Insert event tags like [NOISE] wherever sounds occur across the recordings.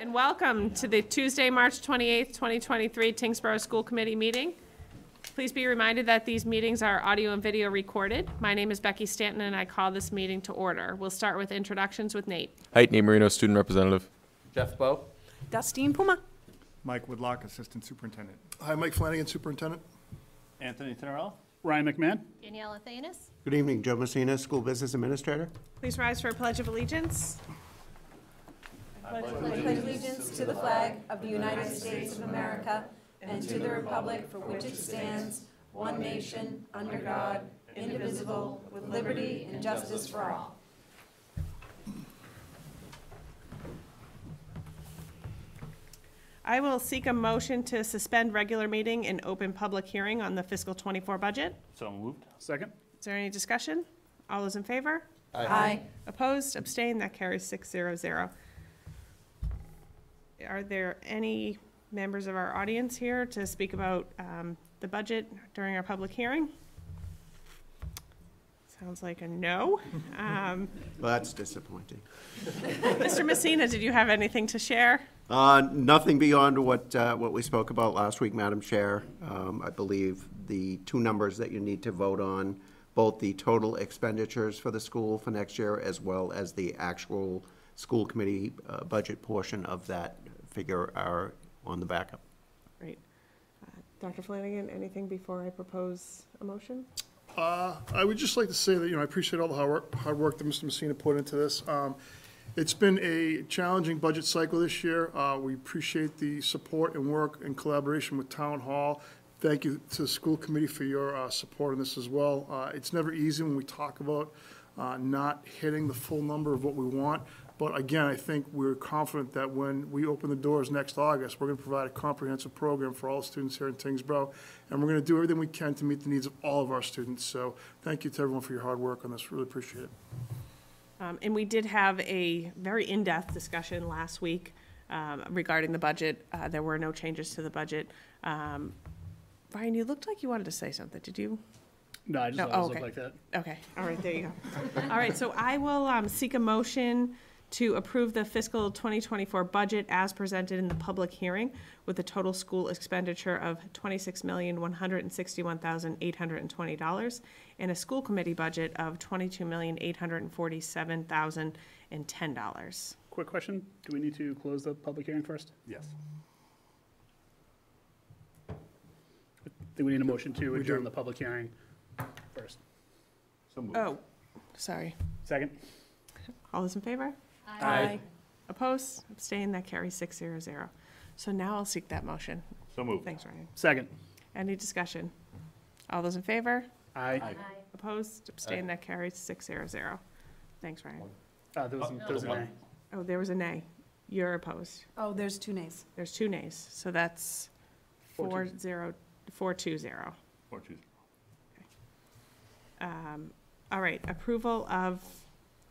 And welcome to the Tuesday, March 28th, 2023 Tyngsborough School Committee meeting. Please be reminded that these meetings are audio and video recorded. My name is Becky Stanton, and I call this meeting to order. We'll start with introductions with Nate. Hi, Nate Marino, Student Representative. Jeff Bowe. Dustine Puma. Mike Woodlock, Assistant Superintendent. Hi, Mike Flanagan, Superintendent. Anthony Tenarello. Ryan McMahon. Danielle Thanis. Good evening, Joe Messina, School Business Administrator. Please rise for a pledge of allegiance. I pledge allegiance to the flag of the United States of America and to the republic for which it stands, one nation, under God, indivisible, with liberty and justice for all. I will seek a motion to suspend regular meeting and open public hearing on the fiscal '24 budget. So moved. Second. Is there any discussion? All those in favor? Aye. Opposed, abstained, that carries six zero zero. Are there any members of our audience here to speak about um, the budget during our public hearing? Sounds like a no. Um, [LAUGHS] Well, that's disappointing. Mr. Messina, did you have anything to share? Uh, Nothing beyond what, uh, what we spoke about last week, Madam Chair. Um, I believe the two numbers that you need to vote on, both the total expenditures for the school for next year, as well as the actual school committee uh, budget portion of that figure are on the backup. Great. Uh, Dr. Flanagan, anything before I propose a motion? Uh, I would just like to say that, you know, I appreciate all the hard work, hard work that Mr. Messina put into this. Um, It's been a challenging budget cycle this year. Uh, We appreciate the support and work and collaboration with Town Hall. Thank you to the school committee for your uh, support in this as well. Uh, It's never easy when we talk about uh, not hitting the full number of what we want. But again, I think we're confident that when we open the doors next August, we're going to provide a comprehensive program for all students here in Tyngsborough, and we're going to do everything we can to meet the needs of all of our students. So thank you to everyone for your hard work on this. Really appreciate it. Um, And we did have a very in-depth discussion last week um, regarding the budget. Uh, There were no changes to the budget. Um, Ryan, you looked like you wanted to say something. Did you? No, I just No, always oh, look okay. like that. Okay, all right, there you go. All right, so I will um, seek a motion to approve the fiscal 2024 budget as presented in the public hearing with a total school expenditure of $26,161,820 and a school committee budget of $22,847,010. Quick question, do we need to close the public hearing first? Yes. I think we need a motion to We adjourn do. the public hearing first. So moved. Oh, sorry. Second. All those in favor? Aye. Opposed? Abstained? That carries six zero zero. So now I'll seek that motion. So moved. Thanks, Ryan. Second. Any discussion? All those in favor? Aye. Aye. Opposed, abstained, that carries six zero zero. Thanks, Ryan. Uh, there was, there was an one. aye. Oh, there was a nay. You're opposed. Oh, there's two nays. There's two nays, so that's Four four two. zero, four two zero. Or two. Um, all right, approval of,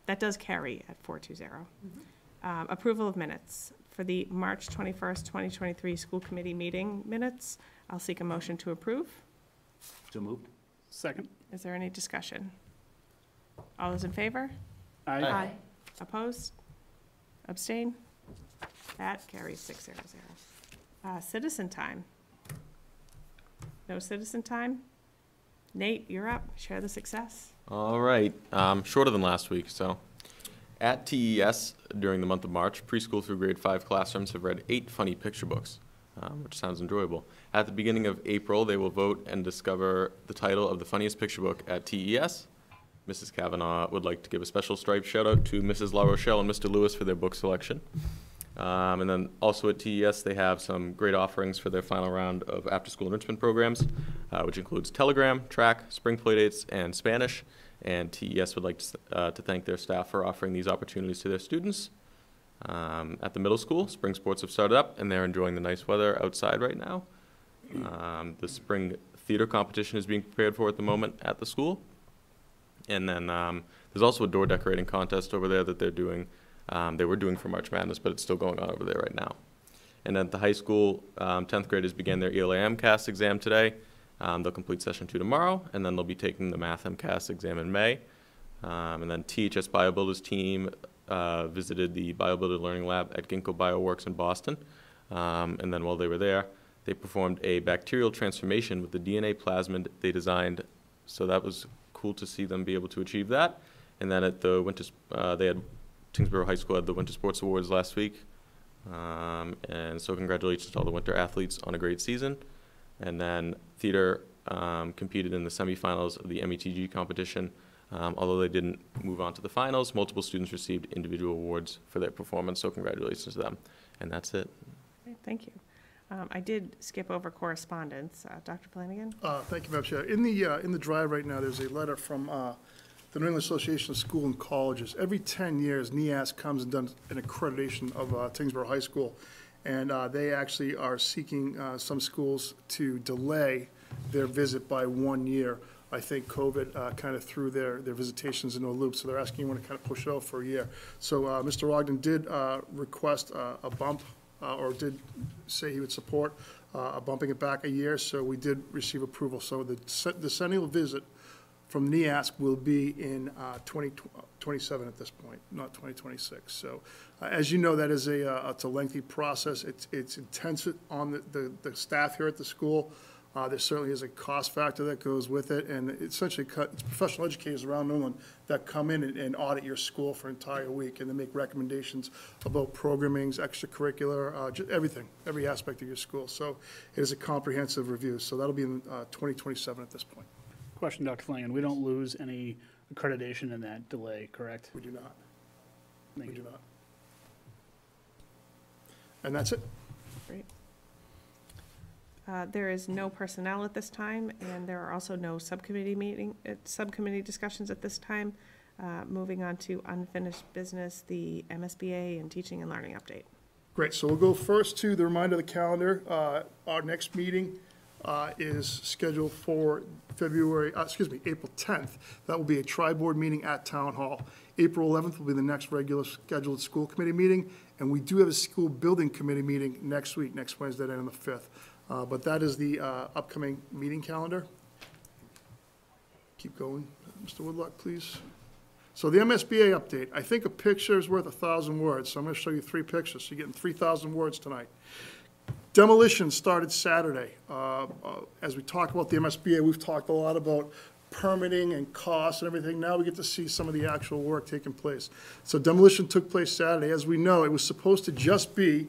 that does carry at four two zero. Um, approval of minutes for the March twenty-first, twenty twenty-three school committee meeting minutes. I'll seek a motion to approve. So moved. Second. Is there any discussion? All those in favor? Aye. Opposed? Abstain? That carries six zero zero. Uh, citizen time. No citizen time? Nate, you're up. Share the success. All right, um, shorter than last week, so. At TES, during the month of March, preschool through grade five classrooms have read eight funny picture books, um, which sounds enjoyable. At the beginning of April, they will vote and discover the title of the funniest picture book at TES. Mrs. Kavanaugh would like to give a special striped shout out to Mrs. La Rochelle and Mr. Lewis for their book selection. Um, and then also at TES, they have some great offerings for their final round of after-school enrichment programs, uh, which includes Telegram, Track, Spring Playdates, and Spanish. And TES would like to, uh, to thank their staff for offering these opportunities to their students. Um, at the middle school, spring sports have started up, and they're enjoying the nice weather outside right now. Um, the spring theater competition is being prepared for at the moment at the school. And then um, there's also a door decorating contest over there that they're doing. Um, they were doing for March Madness, but it's still going on over there right now. And at the high school, um, 10th graders began their ELA MCAS exam today. Um, they'll complete session two tomorrow, and then they'll be taking the math MCAS exam in May. Um, and then THS BioBuilders team uh, visited the BioBuilder Learning Lab at Ginkgo Bioworks in Boston. Um, and then while they were there, they performed a bacterial transformation with the DNA plasmid they designed. So that was cool to see them be able to achieve that. And then at the winter, uh, they had Tyngsborough High School had the Winter Sports Awards last week. Um, and so congratulations to all the winter athletes on a great season. And then theater um, competed in the semifinals of the METG competition. Um, although they didn't move on to the finals, multiple students received individual awards for their performance. So congratulations to them. And that's it. Great, Thank you. Um, I did skip over correspondence. Uh, Dr. Flanagan? Uh, Thank you, Madam Chair. In the, uh, in the drive right now, there's a letter from uh, the New England Association of School and Colleges. Every 10 years, NEASC comes and does an accreditation of uh, Tyngsborough High School. And uh, they actually are seeking uh, some schools to delay their visit by one year. I think COVID kind of threw their, their visitations into a loop, so they're asking you to kind of push it out for a year. So uh, Mr. Ogden did uh, request uh, a bump, uh, or did say he would support uh, bumping it back a year, so we did receive approval. So the decennial visit from NEASC will be in uh, 2027 at this point, not 2026. So uh, as you know, that is a, uh, it's a lengthy process. It's, it's intensive on the, the, the staff here at the school. Uh, There certainly is a cost factor that goes with it, and essentially, cut- it's professional educators around New England that come in and- and audit your school for an entire week, and they make recommendations about programmings, extracurricular, uh, everything, every aspect of your school. So it is a comprehensive review, so that'll be in uh, 2027 at this point. Question, Dr. Flanagan, we don't lose any accreditation in that delay, correct? We do not. Thank We do not. And that's it. Great. Uh, There is no personnel at this time, and there are also no subcommittee meeting, uh, subcommittee discussions at this time. Uh, Moving on to unfinished business, the MSBA and teaching and learning update. Great, so we'll go first to the reminder of the calendar. Uh, Our next meeting uh, is scheduled for February, uh, excuse me, April 10th. That will be a tri-board meeting at Town Hall. April 11th will be the next regular scheduled school committee meeting, and we do have a school building committee meeting next week, next Wednesday, night on the 5th. Uh, But that is the uh, upcoming meeting calendar. Keep going, Mr. Woodlock, please. So the MSBA update, I think a picture is worth a thousand words, so I'm gonna show you three pictures, so you're getting three thousand words tonight. Demolition started Saturday. Uh, uh, As we talk about the MSBA, we've talked a lot about permitting and costs and everything. Now we get to see some of the actual work taking place. So demolition took place Saturday. As we know, it was supposed to just be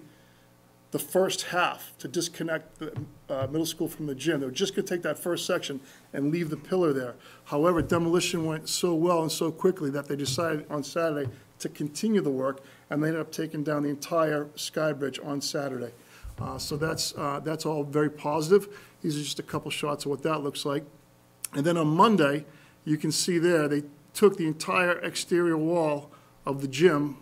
the first half to disconnect the uh, middle school from the gym. They were just going to take that first section and leave the pillar there. However, demolition went so well and so quickly that they decided on Saturday to continue the work, and they ended up taking down the entire sky bridge on Saturday. Uh, So that's, uh, that's all very positive. These are just a couple shots of what that looks like. And then on Monday, you can see there, they took the entire exterior wall of the gym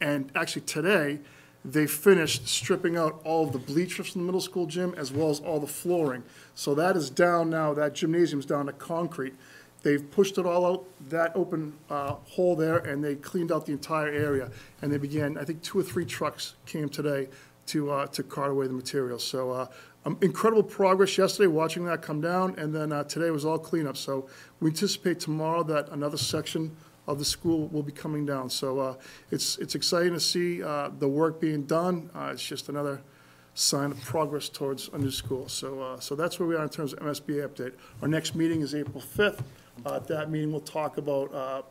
and actually today, they finished stripping out all of the bleachers from the middle school gym as well as all the flooring. So that is down now, that gymnasium's down to concrete. They've pushed it all out, that open uh, hole there, and they cleaned out the entire area. And they began, I think two or three trucks came today to, uh, to cart away the materials. So uh, um, incredible progress yesterday, watching that come down, and then uh, today was all cleanup. So we anticipate tomorrow that another section of the school will be coming down. So uh, it's, it's exciting to see uh, the work being done. Uh, It's just another sign of progress towards a new school. So, so that's where we are in terms of MSBA update. Our next meeting is April 5th. Uh, At that meeting, we'll talk about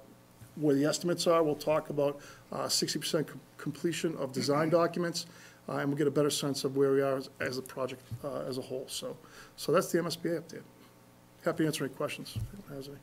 where the estimates are. We'll talk about uh, 60% com- completion of design documents, uh, and we'll get a better sense of where we are as- as a project uh, as a whole. So, so that's the MSBA update. Happy to answer any questions, if anyone has any.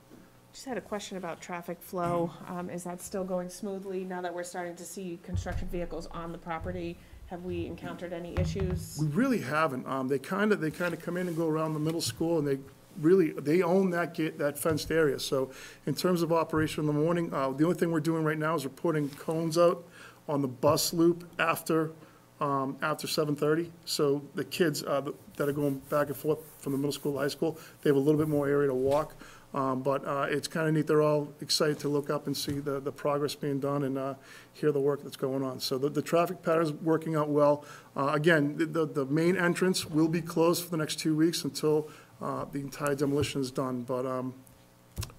Just had a question about traffic flow. Um, Is that still going smoothly now that we're starting to see construction vehicles on the property? Have we encountered any issues? We really haven't. Um, they kind of, they kind of come in and go around the middle school, and they really, they own that gate, that fenced area. So in terms of operation in the morning, uh, the only thing we're doing right now is we're putting cones out on the bus loop after, um, after seven thirty. So the kids, uh, that are going back and forth from the middle school to high school, they have a little bit more area to walk. Um, but, uh, it's kind of neat. They're all excited to look up and see the, the progress being done and, uh, hear the work that's going on. So the, the traffic pattern's working out well. Uh, again, the- the, the main entrance will be closed for the next two weeks until, uh, the entire demolition is done. But, um,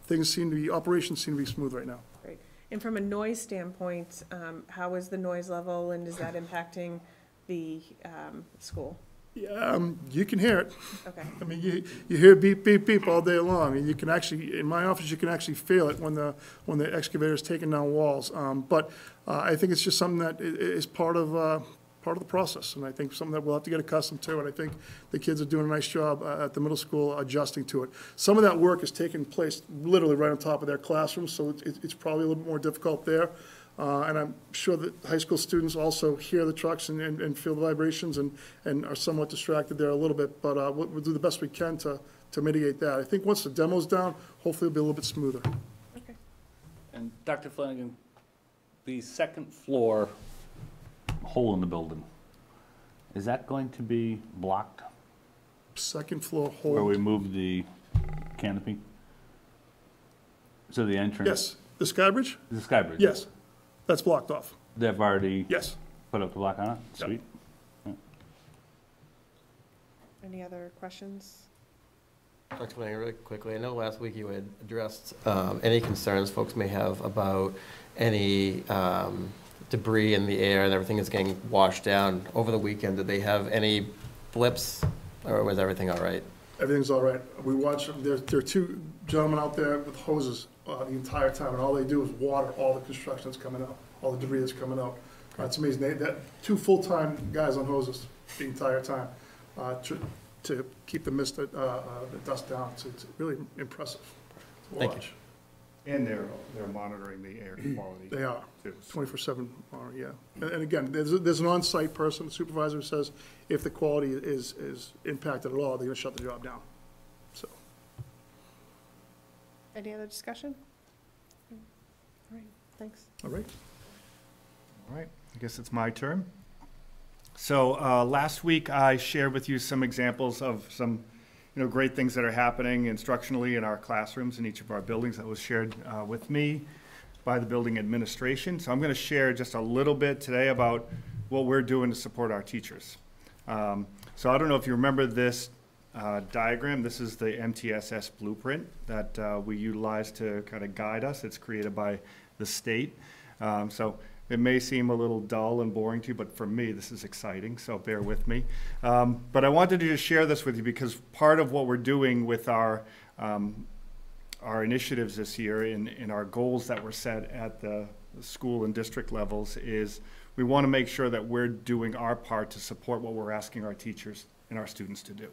things seem to be, operations seem to be smooth right now. Great. And from a noise standpoint, um, how is the noise level and is that impacting the, um, school? Yeah, um, you can hear it. Okay, I mean, you, you hear beep, beep, beep all day long, and you can actually, in my office, you can actually feel it when the, when the excavator is taking down walls. Um, but, uh, I think it's just something that is part of, uh, part of the process, and I think something that we'll have to get accustomed to, and I think the kids are doing a nice job uh, at the middle school adjusting to it. Some of that work is taking place literally right on top of their classrooms, so it's, it's probably a little bit more difficult there. Uh, and I'm sure that high school students also hear the trucks and, and, and feel the vibrations and, and are somewhat distracted there a little bit, but, uh, we'll, we'll do the best we can to, to mitigate that. I think once the demo's down, hopefully it'll be a little bit smoother. okay. And Dr. Flanagan, the second floor hole in the building, is that going to be blocked Second floor hole. where we move the canopy? So the entrance? Yes, the sky bridge? The sky bridge? Yes, that's blocked off. They've already Yes. put up the block on it? Yep. Sweet. Any other questions? Dr. Flanagan, really quickly, I know last week you had addressed um, any concerns folks may have about any um, debris in the air and everything is getting washed down over the weekend. Did they have any blips, or was everything all right? Everything's all right. We watch, there, there are two gentlemen out there with hoses uh, the entire time, and all they do is water all the construction that's coming out, all the debris that's coming out. Uh, It's amazing. They, that, two full-time guys on hoses the entire time, uh, to, to keep the mist, uh, uh, the dust down. It's, it's really impressive to Thank you. And they're, they're monitoring the air quality. They are, too. twenty-four seven, uh, yeah. And, and again, there's, there's an on-site person, supervisor who says if the quality is, is impacted at all, they're gonna shut the job down. So, Any other discussion? All right, thanks. all right. All right, I guess it's my turn. So, uh, last week I shared with you some examples of some, you know, great things that are happening instructionally in our classrooms in each of our buildings. That was shared, uh, with me by the building administration. So I'm gonna share just a little bit today about what we're doing to support our teachers. Um, so I don't know if you remember this, uh, diagram. This is the MTSS blueprint that, uh, we utilize to kind of guide us. It's created by the state. Um, so it may seem a little dull and boring to you, but for me, this is exciting, so bear with me. Um, but I wanted to just share this with you because part of what we're doing with our, um, our initiatives this year and, and our goals that were set at the school and district levels is we want to make sure that we're doing our part to support what we're asking our teachers and our students to do.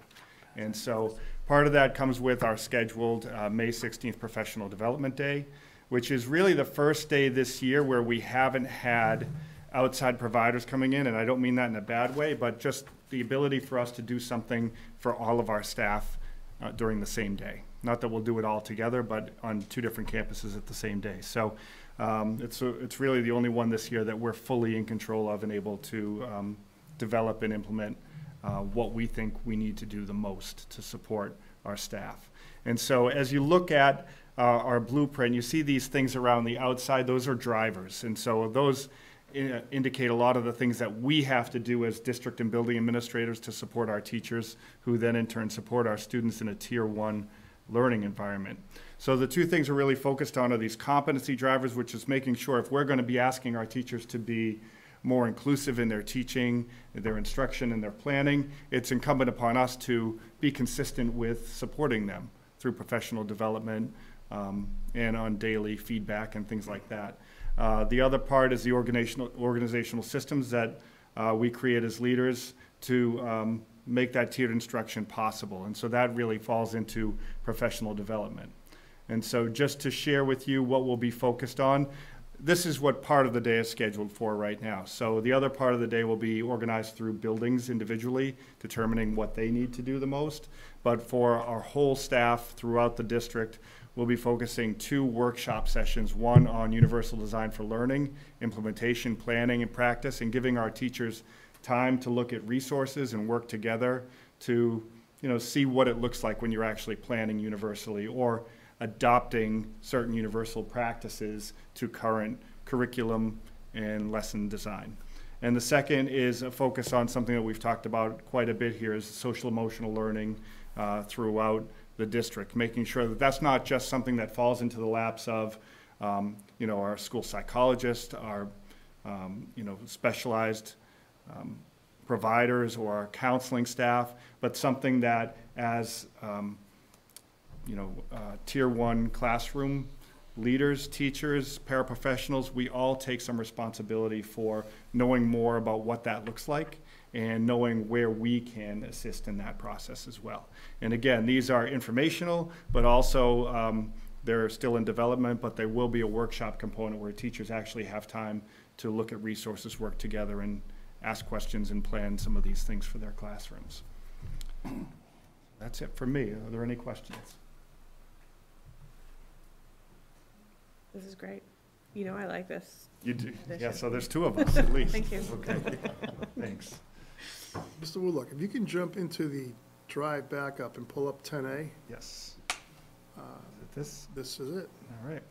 And so part of that comes with our scheduled uh, May 16th Professional Development Day, which is really the first day this year where we haven't had outside providers coming in, and I don't mean that in a bad way, but just the ability for us to do something for all of our staff uh, during the same day. Not that we'll do it all together, but on two different campuses at the same day. So um, it's, a- it's really the only one this year that we're fully in control of and able to um, develop and implement uh, what we think we need to do the most to support our staff. And so as you look at uh, our blueprint, you see these things around the outside, those are drivers. And so those i- indicate a lot of the things that we have to do as district and building administrators to support our teachers, who then in turn support our students in a tier one learning environment. So the two things we're really focused on are these competency drivers, which is making sure if we're going to be asking our teachers to be more inclusive in their teaching, their instruction, and their planning, it's incumbent upon us to be consistent with supporting them through professional development um, and on daily feedback and things like that. Uh, the other part is the organizational, organizational systems that uh, we create as leaders to um, make that tiered instruction possible. And so that really falls into professional development. And so just to share with you what we'll be focused on, this is what part of the day is scheduled for right now. So the other part of the day will be organized through buildings individually, determining what they need to do the most. But for our whole staff throughout the district, we'll be focusing two workshop sessions, one on universal design for learning, implementation, planning, and practice, and giving our teachers time to look at resources and work together to, you know, see what it looks like when you're actually planning universally or adopting certain universal practices to current curriculum and lesson design. And the second is a focus on something that we've talked about quite a bit here is social emotional learning uh, throughout the district, making sure that that's not just something that falls into the laps of um, you know, our school psychologist, our, um, you know, specialized um, providers or our counseling staff, but something that as, um, you know, uh, tier one classroom leaders, teachers, paraprofessionals, we all take some responsibility for knowing more about what that looks like and knowing where we can assist in that process as well. And again, these are informational, but also um, they're still in development, but there will be a workshop component where teachers actually have time to look at resources, work together, and ask questions and plan some of these things for their classrooms. That's it for me. Are there any questions? This is great. You know, I like this. You do, yeah, so there's two of us at least. Thank you. Okay, thanks. Mr. Woodlock, if you can jump into the drive back up and pull up ten A, Yes. Is it This, this is it. all right.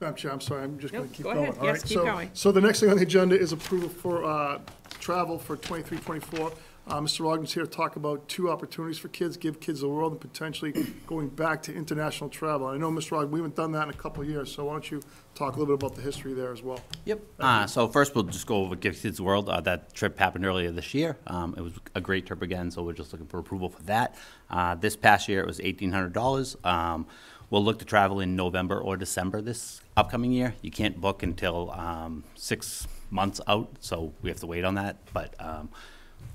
Madam Chair, I'm sorry, I'm just gonna Nope, keep go going. ahead. All Yes, right, keep so- going. So the next thing on the agenda is approval for, uh, travel for 23-24. Uh, Mr. Ogden's here to talk about two opportunities for kids, give kids the world and potentially going back to international travel. I know, Mr. Ogden, we haven't done that in a couple of years, so why don't you talk a little bit about the history there as well? Yep. Uh, so first, we'll just go over Give Kids the World. Uh, that trip happened earlier this year. Um, it was a great trip again, so we're just looking for approval for that. Uh, this past year, it was eighteen hundred dollars. Um, we'll look to travel in November or December this upcoming year. You can't book until um, six months out, so we have to wait on that. But um,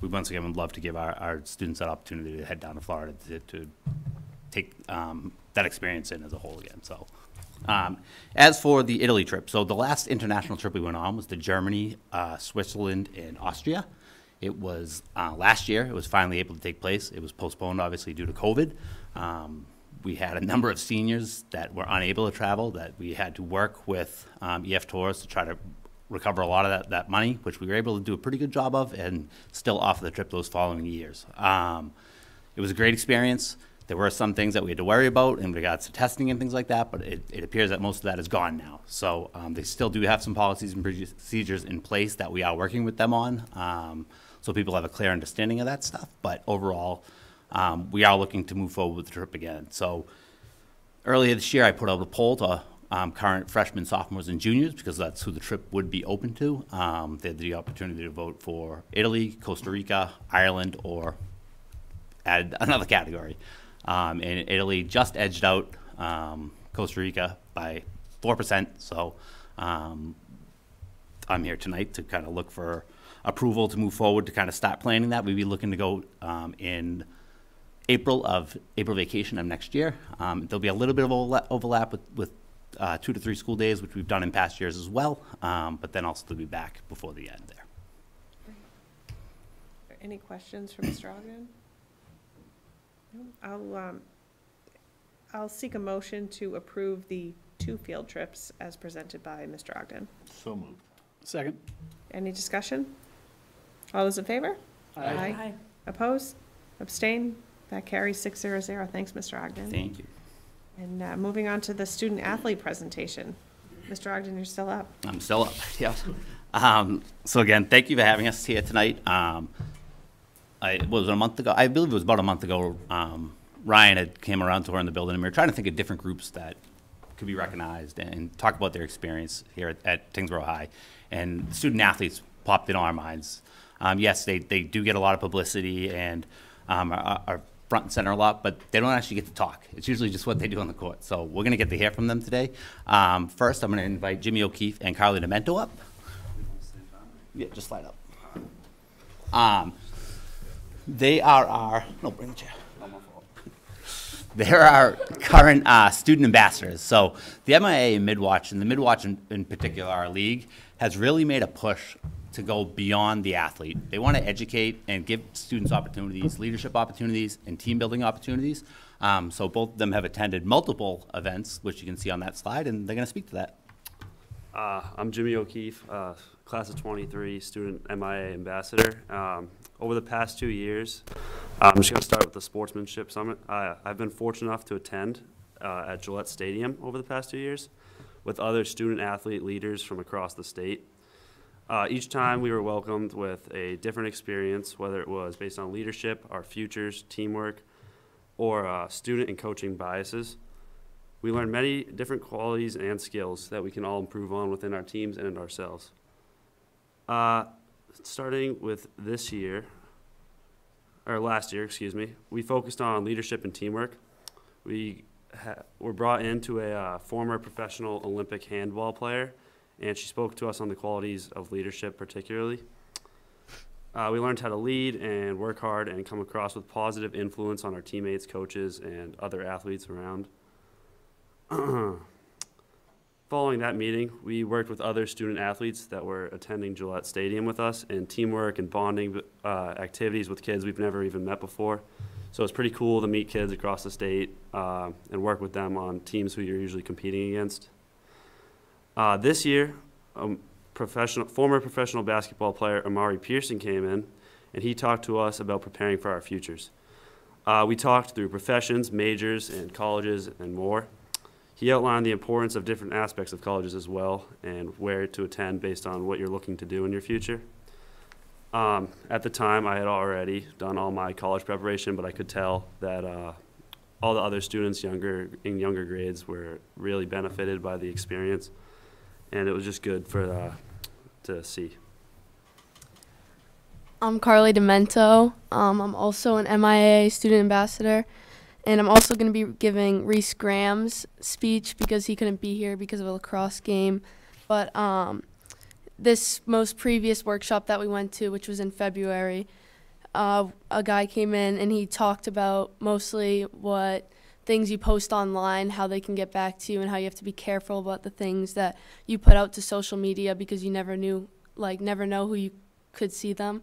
we once again would love to give our, our students that opportunity to head down to Florida to, to take um, that experience in as a whole again. So, um, as for the Italy trip, so the last international trip we went on was to Germany, uh, Switzerland, and Austria. It was uh, last year. It was finally able to take place. It was postponed, obviously, due to COVID. Um, we had a number of seniors that were unable to travel that we had to work with um, EF Tours to try to recover a lot of that, that money, which we were able to do a pretty good job of and still offer the trip those following years. Um, it was a great experience. There were some things that we had to worry about in regards to testing and things like that, but it, it appears that most of that is gone now. So um, they still do have some policies and procedures in place that we are working with them on, um, so people have a clear understanding of that stuff. But overall, um, we are looking to move forward with the trip again. So earlier this year, I put out a poll to um, current freshmen, sophomores, and juniors because that's who the trip would be open to. Um, they had the opportunity to vote for Italy, Costa Rica, Ireland, or add another category. Um, and Italy just edged out um, Costa Rica by 4%. So um, I'm here tonight to kind of look for approval to move forward to kind of start planning that. We'd be looking to go um, in April of April vacation of next year. Um, there'll be a little bit of overlap with, with uh, two to three school days, which we've done in past years as well. Um, but then also to be back before the end there. Any questions from Mr. Ogden? No? I'll, um, I'll seek a motion to approve the two field trips as presented by Mr. Ogden. So moved. Second. Any discussion? All those in favor? Aye. Opposed? Abstain? That carries six zero zero. Thanks, Mr. Ogden. Thank you. And uh, moving on to the student athlete presentation. Mr. Ogden, you're still up. I'm still up, [LAUGHS] yeah. Um, so again, thank you for having us here tonight. Um, I, was it a month ago? I believe it was about a month ago. Um, Ryan had came around to her in the building, and we were trying to think of different groups that could be recognized and talk about their experience here at, at Tyngsborough High. And student athletes popped in our minds. Um, yes, they, they do get a lot of publicity and um, are, are front and center a lot, but they don't actually get to talk. It's usually just what they do on the court. So we're going to get to hear from them today. Um, first, I'm going to invite Jimmy O'Keefe and Carly Demento up. Yeah, just slide up. Um, they are our, no, bring the chair. They're our current uh, student ambassadors. So the MIA and Mid-Wach, and the Mid-Wach in, in particular, our league, has really made a push to go beyond the athlete. They want to educate and give students opportunities, leadership opportunities, and team building opportunities. Um, so both of them have attended multiple events, which you can see on that slide, and they're going to speak to that. Uh, I'm Jimmy O'Keefe, uh, class of 23, student MIA ambassador. Um, over the past two years, I'm just going to start with the Sportsmanship Summit. I've been fortunate enough to attend uh, at Gillette Stadium over the past two years with other student athlete leaders from across the state. Uh, each time we were welcomed with a different experience, whether it was based on leadership, our futures, teamwork, or uh, student and coaching biases. We learned many different qualities and skills that we can all improve on within our teams and in ourselves. Uh, starting with this year, or last year, excuse me, we focused on leadership and teamwork. We were brought into a uh, former professional Olympic handball player, and she spoke to us on the qualities of leadership, particularly. Uh, we learned how to lead and work hard and come across with positive influence on our teammates, coaches, and other athletes around. [CLEARS THROAT] Following that meeting, we worked with other student athletes that were attending Gillette Stadium with us in teamwork and bonding uh, activities with kids we've never even met before. So it's pretty cool to meet kids across the state uh, and work with them on teams who you're usually competing against. Uh, this year, professional, former professional basketball player Amari Pearson came in, and he talked to us about preparing for our futures. Uh, we talked through professions, majors, and colleges, and more. He outlined the importance of different aspects of colleges as well, and where to attend based on what you're looking to do in your future. Um, at the time, I had already done all my college preparation, but I could tell that uh, all the other students younger in younger grades were really benefited by the experience, and it was just good for uh, to see. I'm Carly Demento. Um, I'm also an MIA student ambassador, and I'm also going to be giving Reese Graham's speech because he couldn't be here because of a lacrosse game. But um, this most previous workshop that we went to, which was in February, uh, a guy came in and he talked about mostly what things you post online, how they can get back to you, and how you have to be careful about the things that you put out to social media because you never knew, like, never know who you could see them.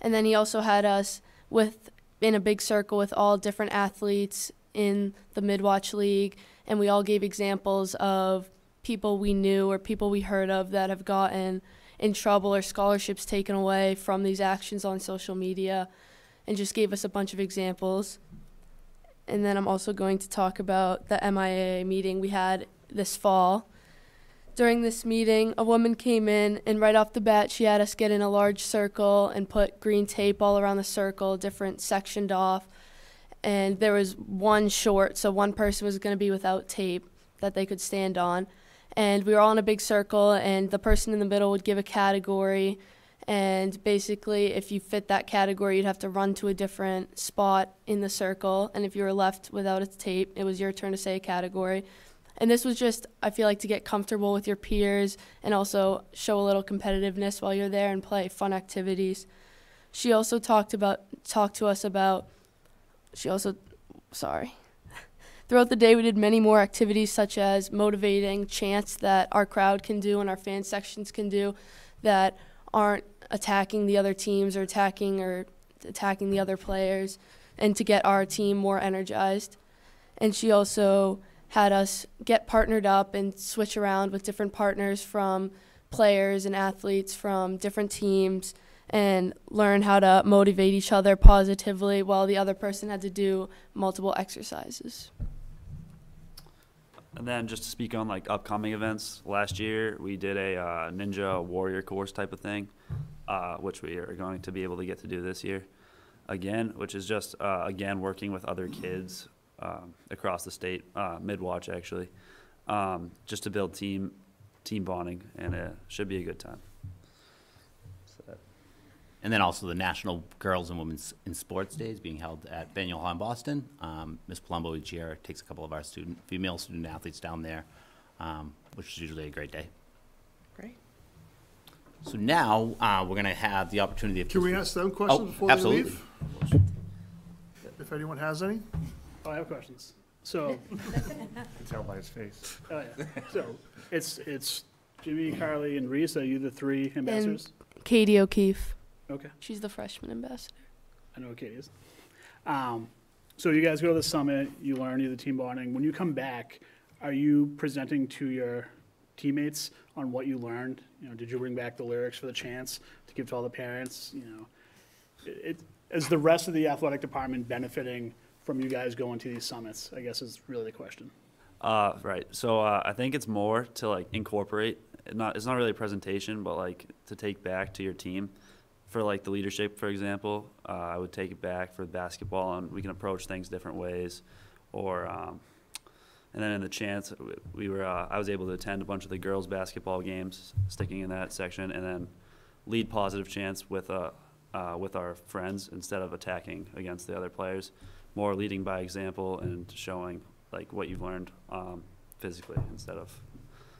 And then he also had us with in a big circle with all different athletes in the Mid-Wach League, and we all gave examples of people we knew or people we heard of that have gotten in trouble or scholarships taken away from these actions on social media, and just gave us a bunch of examples. And then I'm also going to talk about the MIA meeting we had this fall. During this meeting, a woman came in, and right off the bat, she had us get in a large circle and put green tape all around the circle, different sectioned off. And there was one short, so one person was going to be without tape that they could stand on. And we were all in a big circle, and the person in the middle would give a category. And basically, if you fit that category, you'd have to run to a different spot in the circle. And if you were left without a tape, it was your turn to say a category. And this was just, I feel like, to get comfortable with your peers and also show a little competitiveness while you're there and play fun activities. She also talked about talked to us about. She also, sorry. [LAUGHS] Throughout the day, we did many more activities such as motivating chants that our crowd can do and our fan sections can do, that aren't attacking the other teams or attacking or attacking the other players, and to get our team more energized. And she also had us get partnered up and switch around with different partners from players and athletes from different teams and learn how to motivate each other positively while the other person had to do multiple exercises. And then just to speak on like upcoming events, last year we did a uh, ninja warrior course type of thing, uh, which we are going to be able to get to do this year again, which is just uh, again working with other kids um, across the state, uh, Mid-Wach actually, um, just to build team team bonding, and it should be a good time. So, And then also the National Girls and Women's in Sports Days being held at Faneuil Hall in Boston. Um, Ms. Palumbo each year takes a couple of our student, female student athletes down there, um, which is usually a great day. Great. So now, uh, we're gonna have the opportunity of. Can we ask them questions Oh, before they absolutely. leave? If anyone has any? Oh, I have questions. So, You [LAUGHS] can tell by his face. oh, yeah. so it's, it's Jimmy, Carly, and Reese. Are you the three ambassadors? And Katie O'Keefe, Okay, she's the freshman ambassador. I know what Katie is. Um, so you guys go to the summit, you learn either team bonding. When you come back, are you presenting to your teammates on what you learned? You know, did you bring back the lyrics for the chants to give to all the parents? You know, it, it is the rest of the athletic department benefiting from you guys going to these summits? I guess is really the question. Uh, right. So uh, I think it's more to like incorporate. Not it's not really a presentation, but like to take back to your team. For like the leadership, for example, uh, I would take it back for basketball, and we can approach things different ways. Or um, And then in the chance, we were, uh, I was able to attend a bunch of the girls' basketball games, sticking in that section, and then lead positive chance with, uh, uh, with our friends instead of attacking against the other players. More leading by example and showing like what you've learned um, physically instead of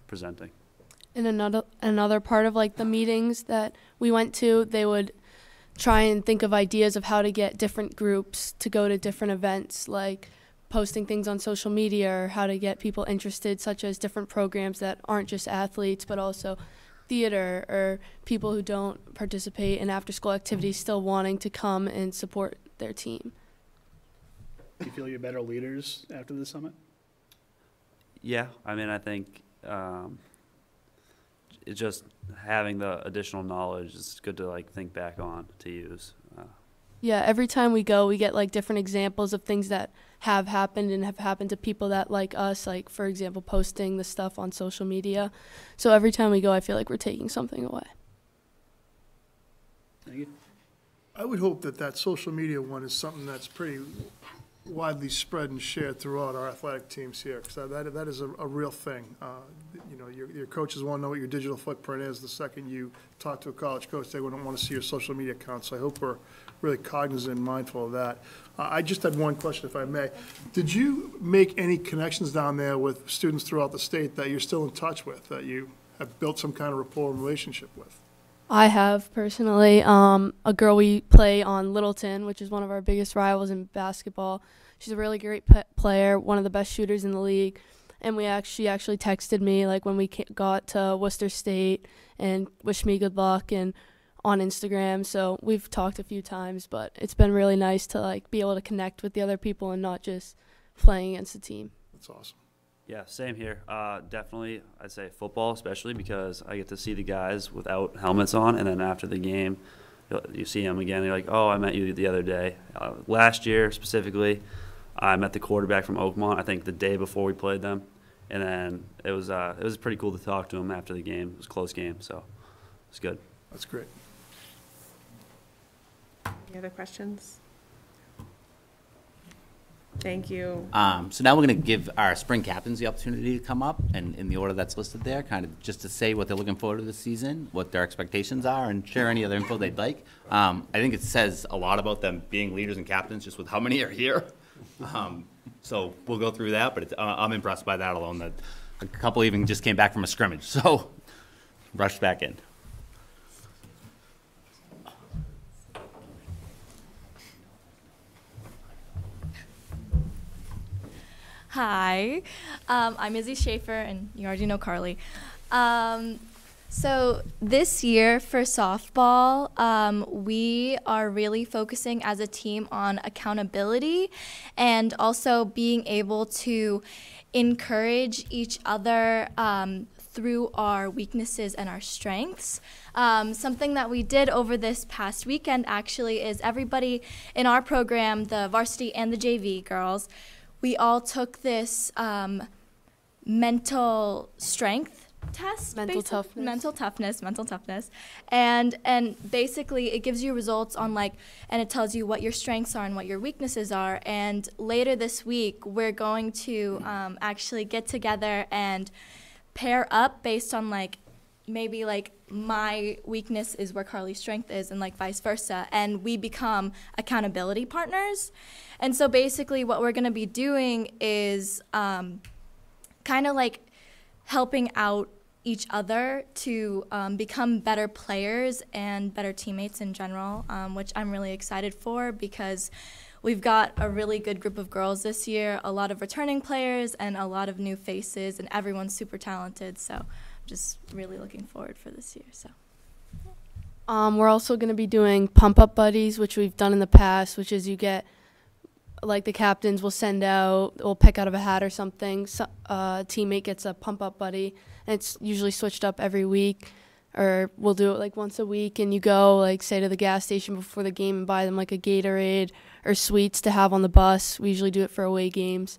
presenting. In another another part of like the meetings that we went to they would try and think of ideas of how to get different groups to go to different events like posting things on social media or how to get people interested such as different programs that aren't just athletes but also theater or people who don't participate in after school activities still wanting to come and support their team Do you feel you're better leaders after the summit? Yeah, I mean, I think um, it's just having the additional knowledge is good to like think back on to use. Uh, Yeah, every time we go, we get like different examples of things that have happened and have happened to people that like us, like for example, posting the stuff on social media. So every time we go, I feel like we're taking something away. Thank you. I would hope that that social media one is something that's pretty widely spread and shared throughout our athletic teams here, because that, that is a, a real thing. Uh, You know, your, your coaches want to know what your digital footprint is. The second you talk to a college coach, they wouldn't want to see your social media account. So I hope we're really cognizant and mindful of that. Uh, I just had one question, if I may. Did you make any connections down there with students throughout the state that you're still in touch with, that you have built some kind of rapport and relationship with? I have personally um, a girl we play on Littleton, which is one of our biggest rivals in basketball. She's a really great player, one of the best shooters in the league. And we actually actually texted me like when we got to Worcester State and wished me good luck and on Instagram. So we've talked a few times, but it's been really nice to like be able to connect with the other people and not just playing against the team. That's awesome. Yeah, same here. Uh, definitely, I'd say football, especially because I get to see the guys without helmets on, and then after the game, you'll- see them again. You're like, "Oh, I met you the other day." Uh, last year specifically, I met the quarterback from Oakmont. I think the day before we played them, and then it was uh, it was pretty cool to talk to him after the game. It was a close game, so it's good. That's great. Any other questions? Thank you. Um, so now we're going to give our spring captains the opportunity to come up and in the order that's listed there, kind of just to say what they're looking forward to this season, what their expectations are, and share any other info they'd like. Um, I think it says a lot about them being leaders and captains just with how many are here. Um, so we'll go through that, but uh, I'm impressed by that alone. That a couple even just came back from a scrimmage, [LAUGHS] so rushed back in. Hi, um, I'm Izzy Schaefer, and you already know Carly. Um, so this year for softball, um, we are really focusing as a team on accountability and also being able to encourage each other um, through our weaknesses and our strengths. Um, something that we did over this past weekend actually is everybody in our program, the varsity and the JV girls, we all took this um, mental strength test Mental toughness. mental toughness mental toughness and and basically it gives you results on like and it tells you what your strengths are and what your weaknesses are and later this week we're going to um, actually get together and pair up based on like maybe like my weakness is where Carly's strength is and like vice versa and we become accountability partners and so basically what we're going to be doing is um, kind of like helping out each other to um, become better players and better teammates in general, um, which I'm really excited for because we've got a really good group of girls this year, a lot of returning players, and a lot of new faces, and everyone's super talented. So just really looking forward for this year. So. Um, we're also going to be doing pump up buddies, which we've done in the past, which is you get like the captains will send out, will pick out of a hat or something. So, uh, teammate gets a pump up buddy, and it's usually switched up every week, or we'll do it like once a week. And you go like say to the gas station before the game and buy them like a Gatorade or sweets to have on the bus. We usually do it for away games.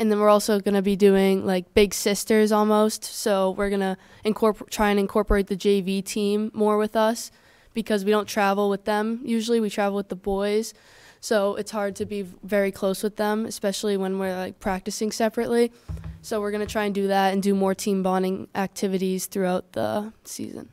And then we're also going to be doing like big sisters almost. So we're going to incorporate try and incorporate the JV team more with us because we don't travel with them. Usually we travel with the boys. So it's hard to be very close with them, especially when we're like practicing separately. So we're going to try and do that and do more team bonding activities throughout the season.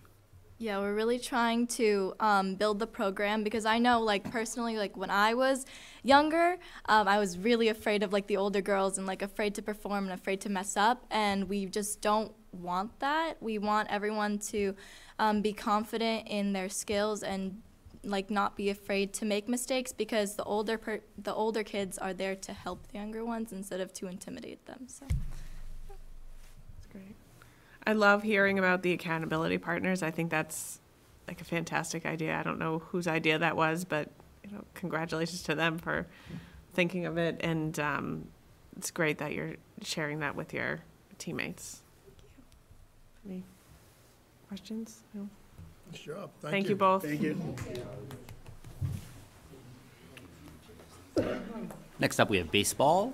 Yeah, we're really trying to um, build the program because I know, like personally, like when I was younger, um, I was really afraid of like the older girls and like afraid to perform and afraid to mess up, and we just don't want that. We want everyone to um, be confident in their skills and like not be afraid to make mistakes because the older the older kids are there to help the younger ones instead of to intimidate them. So. That's great. I love hearing about the accountability partners. I think that's like a fantastic idea. I don't know whose idea that was, but you know, congratulations to them for thinking of it. And um, it's great that you're sharing that with your teammates. You. Any questions? No? Nice job. Thank you. Thank you both. Thank you. Next up, we have baseball.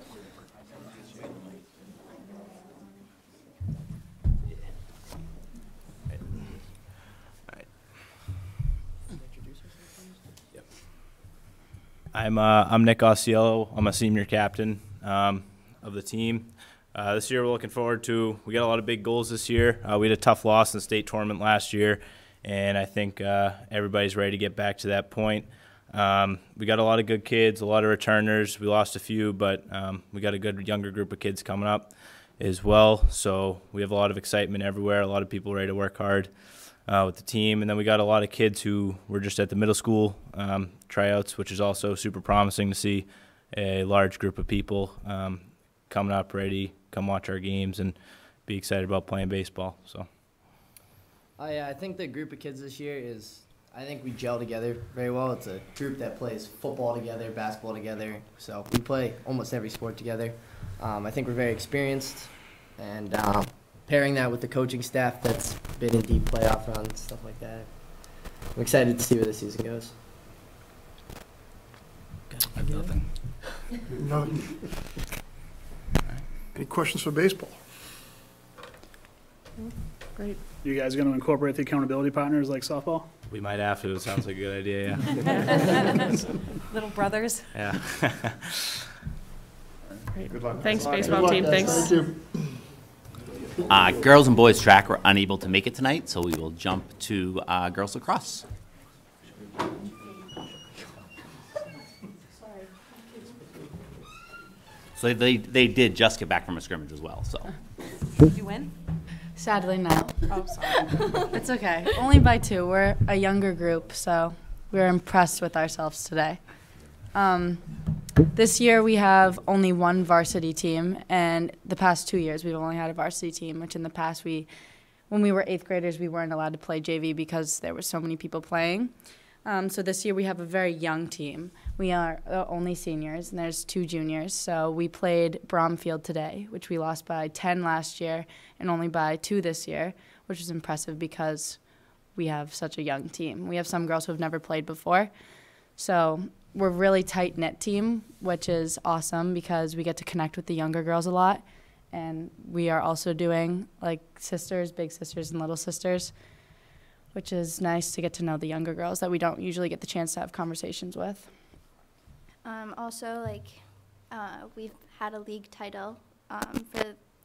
I'm uh, I'm Nick Osceola. I'm a senior captain um, of the team. Uh, this year, we're looking forward to. We got a lot of big goals this year. Uh, we had a tough loss in the state tournament last year, and I think uh, everybody's ready to get back to that point. Um, we got a lot of good kids, a lot of returners. We lost a few, but um, we got a good younger group of kids coming up as well. So we have a lot of excitement everywhere. A lot of people ready to work hard uh, with the team, and then we got a lot of kids who were just at the middle school um, tryouts, which is also super promising to see a large group of people um, coming up ready, come watch our games, and be excited about playing baseball. So. Oh yeah, I think the group of kids this year is. I think we gel together very well. It's a group that plays football together, basketball together. So we play almost every sport together. Um, I think we're very experienced, and um, pairing that with the coaching staff that's been in deep playoff runs, stuff like that. I'm excited to see where the season goes. Nothing. [LAUGHS] No. Any questions for baseball? Great. You guys going to incorporate the accountability partners like softball? We might have to. It sounds like a good idea. Yeah. [LAUGHS] Little brothers. yeah. [LAUGHS] Great. Good luck. Thanks, Good baseball luck, team. guys. Thanks. Thank you. Uh, girls and boys track were unable to make it tonight, so we will jump to uh, girls lacrosse. So they, they did just get back from a scrimmage as well, so. Did you win? Sadly, no. Oh, sorry. It's okay. Only by two. We're a younger group, so we're impressed with ourselves today. Um, this year we have only one varsity team, and the past two years we've only had a varsity team. Which in the past we, when we were eighth graders, we weren't allowed to play JV because there were so many people playing. Um, so this year we have a very young team. We are uh, only seniors, and there's two juniors. So we played Bromfield today, which we lost by 10 last year and only by two this year, which is impressive because we have such a young team. We have some girls who have never played before. So we're really tight knit team, which is awesome because we get to connect with the younger girls a lot. And we are also doing like sisters, big sisters, and little sisters, which is nice to get to know the younger girls that we don't usually get the chance to have conversations with. Um, also, like, uh, we've had a league title um, for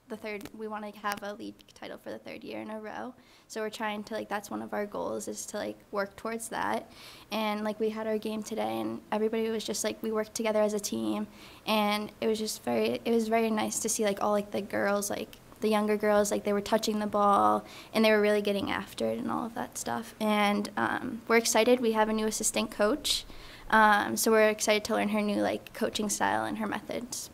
the third. We want to have a league title for the third year in a row. So we're trying to like. That's one of our goals is to like work towards that. And like we had our game today, and everybody was just like we worked together as a team, and it was just very. It was very nice to see like all like the girls like the younger girls like they were touching the ball and they were really getting after it and all of that stuff and um, we're excited we have a new assistant coach um, so we're excited to learn her new like coaching style and her methods.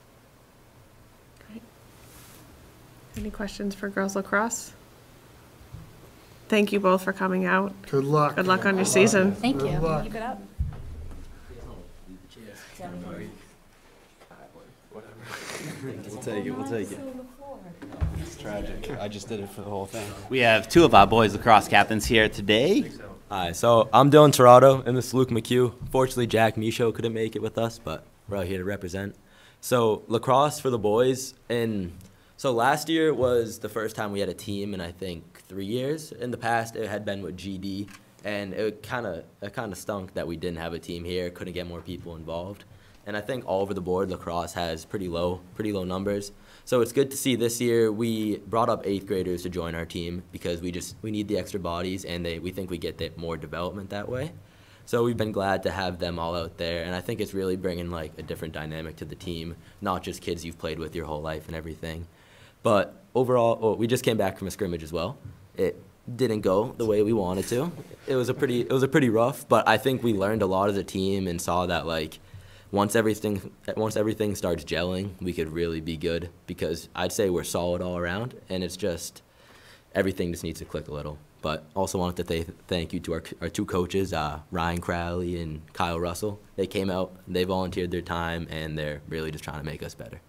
Any questions for girls lacrosse? Thank you both for coming out. Good luck. Good luck on your season. Thank you. Good luck. Keep it up. We'll take it, we'll take it. It's tragic. I just did it for the whole thing. We have two of our boys lacrosse captains here today. Hi, so I'm Dylan Torado, and this is Luke McHugh. Fortunately, Jack Micho couldn't make it with us, but we're out here to represent. So lacrosse for the boys, and so last year was the first time we had a team in I think three years. In the past, it had been with GD, and it kind of it kind of stunk that we didn't have a team here, couldn't get more people involved. and I think all over the board, lacrosse has pretty low, pretty low numbers. So it's good to see this year we brought up eighth graders to join our team because we just we need the extra bodies, and they we think we get more development that way. So we've been glad to have them all out there, and I think it's really bringing like a different dynamic to the team, not just kids you've played with your whole life and everything. But overall, oh, we just came back from a scrimmage as well. It didn't go the way we wanted to. It was a pretty it was a pretty rough, but I think we learned a lot as a team and saw that like once everything once everything starts gelling, we could really be good because I'd say we're solid all around and it's just everything just needs to click a little. But also wanted to th- thank you to our, our two coaches, uh, Ryan Crowley and Kyle Russell. They came out, they volunteered their time, and they're really just trying to make us better.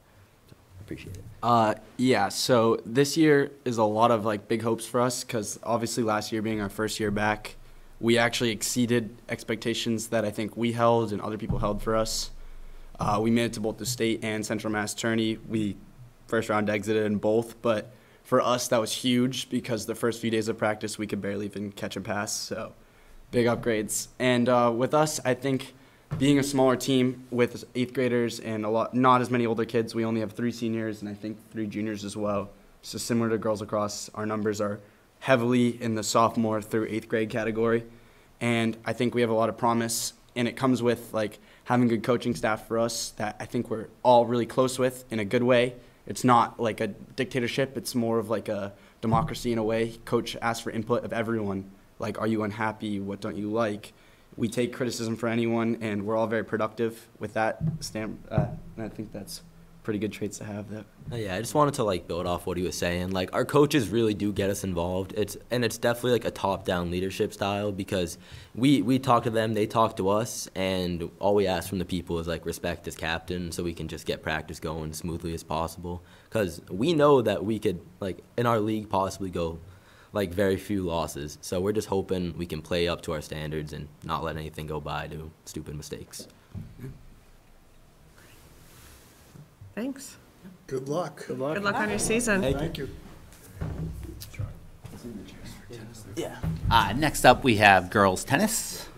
Appreciate it. Uh, yeah, so this year is a lot of like big hopes for us because obviously last year being our first year back, we actually exceeded expectations that I think we held and other people held for us. Uh, we made it to both the state and Central Mass Tourney. We first round exited in both, but for us that was huge because the first few days of practice we could barely even catch a pass. So big upgrades. And uh, with us, I think being a smaller team with eighth graders and a lot not as many older kids, we only have three seniors and I think three juniors as well. So similar to girls lacrosse, our numbers are heavily in the sophomore through eighth grade category. And I think we have a lot of promise and it comes with like having good coaching staff for us that I think we're all really close with in a good way it's not like a dictatorship. It's more of like a democracy in a way. Coach asks for input of everyone. Like, are you unhappy? What don't you like? We take criticism for anyone, and we're all very productive with that stamp. Uh, and I think that's pretty good traits to have. That. Yeah, I just wanted to like build off what he was saying. Like our coaches really do get us involved. It's and it's definitely like a top-down leadership style because we we talk to them, they talk to us, and all we ask from the people is like respect as captain, so we can just get practice going smoothly as possible. Because we know that we could like in our league possibly go like very few losses. So we're just hoping we can play up to our standards and not let anything go by to stupid mistakes. Thanks. Good luck. Good luck. Good luck on your season. Thank you. Yeah. Uh, next up, we have girls tennis.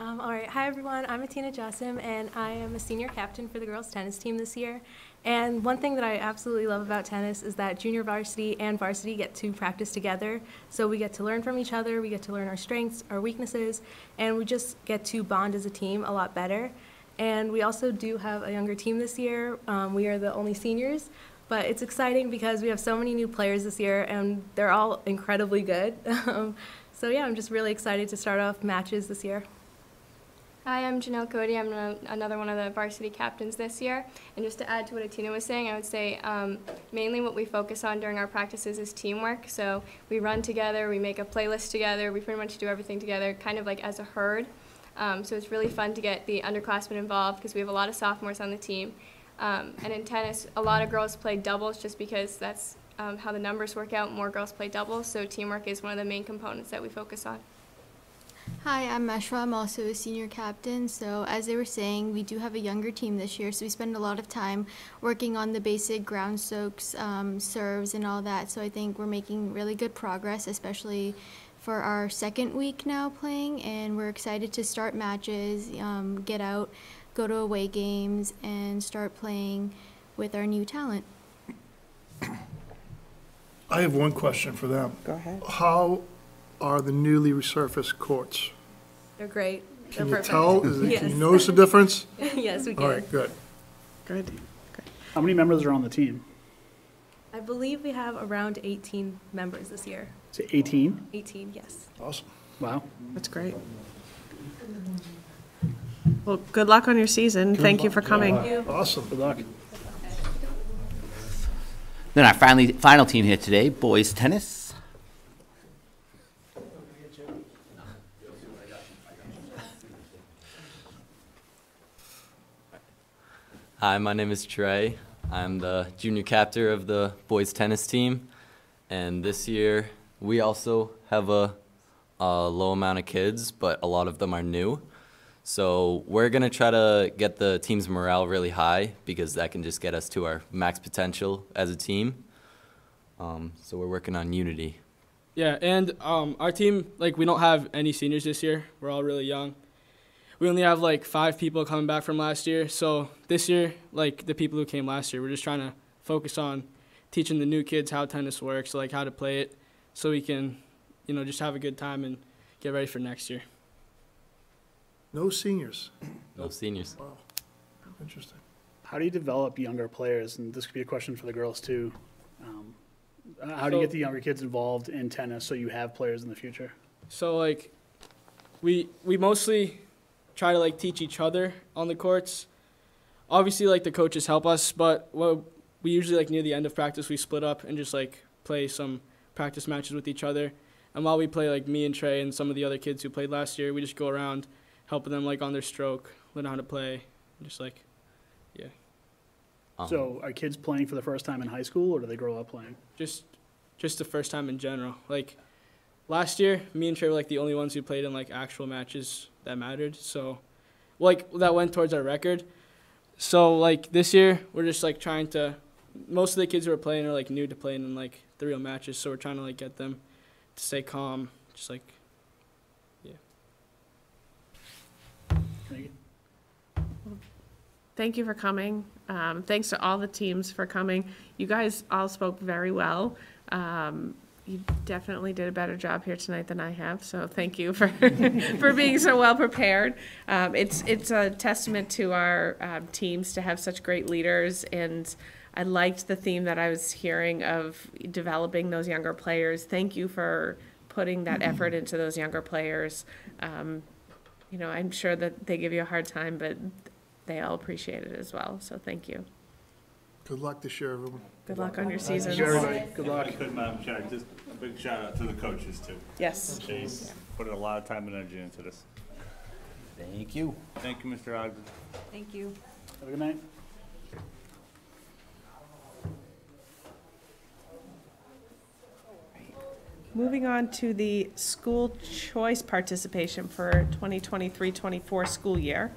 Um, all right, hi everyone. And I am a senior captain for the girls' tennis team this year. And one thing that I absolutely love about tennis is that junior varsity and varsity get to practice together. So we get to learn from each other, we get to learn our strengths, our weaknesses, and we just get to bond as a team a lot better. And we also do have a younger team this year. Um, we are the only seniors, but it's exciting because we have so many new players this year, and they're all incredibly good. [LAUGHS] So yeah, I'm just really excited to start off matches this year. Hi, I'm Janelle Cody. I'm another one of the varsity captains this year. And just to add to what Atina was saying, I would say um, mainly what we focus on during our practices is teamwork. So we run together, we make a playlist together, we pretty much do everything together, kind of like as a herd. Um, so it's really fun to get the underclassmen involved because we have a lot of sophomores on the team. Um, and in tennis, a lot of girls play doubles just because that's um, how the numbers work out. More girls play doubles, so teamwork is one of the main components that we focus on. Hi, I'm Meshra. I'm also a senior captain. So, as they were saying, we do have a younger team this year, so we spend a lot of time working on the basic ground strokes, um, serves, and all that. So, I think we're making really good progress, especially for our second week now playing, and we're excited to start matches, um, get out, go to away games, and start playing with our new talent. I have one question for them. Go ahead. How are the newly resurfaced courts? They're great. Can They're you perfect. tell? Is it- Can you Yes. notice the difference? [LAUGHS] yes, we can. All right, good. Good. How many members are on the team? I believe we have around 18 members this year. Is it 18? 18, yes. Awesome. Wow. That's great. Well, good luck on your season. Thank you for coming. Awesome. Good luck. Then our finally, final team here today, boys tennis. Hi, my name is Trey. I'm the junior captain of the boys tennis team. And this year, we also have a, a low amount of kids, but a lot of them are new. So we're going to try to get the team's morale really high because that can just get us to our max potential as a team. Um, so we're working on unity. Yeah, and um, our team, like, we don't have any seniors this year. We're all really young. We only have like five people coming back from last year. So this year, like the people who came last year, we're just trying to focus on teaching the new kids how tennis works, like how to play it, so we can, you know, just have a good time and get ready for next year. No seniors. No seniors. Wow, interesting. How do you develop younger players? And this could be a question for the girls too. Um, how do you get the younger kids involved in tennis so you have players in the future? So like, we we mostly try to like teach each other on the courts. Obviously, like the coaches help us, but what we usually like near the end of practice we split up and just like play some practice matches with each other. And while we play, like me and Trey and some of the other kids who played last year, we just go around helping them like on their stroke, learn how to play, just like, yeah. Um, so are kids playing for the first time in high school or do they grow up playing? just just the first time in general. Like last year, me and Trey were like the only ones who played in like actual matches that mattered. So like that went towards our record. So like this year, we're just like trying to. Most of the kids who are playing are like new to playing in like the real matches. So we're trying to like get them to stay calm, just like yeah. Thank you. Thank you for coming. Um, thanks to all the teams for coming. You guys all spoke very well. Um, you definitely did a better job here tonight than I have, so thank you for, [LAUGHS] for being so well prepared. Um, it's, it's a testament to our, um, teams to have such great leaders, and I liked the theme that I was hearing of developing those younger players. Thank you for putting that effort into those younger players. Um, you know, I'm sure that they give you a hard time, but they all appreciate it as well, so thank you. Good luck this year, everyone. Good luck on your seasons. Good luck. I could, Madam Chair, just a big shout out to the coaches too. Yes. They put a lot of time and energy into this. Thank you. Thank you, Mr. Ogden. Thank you. Have a good night. Moving on to the school choice participation for 2023-24 school year.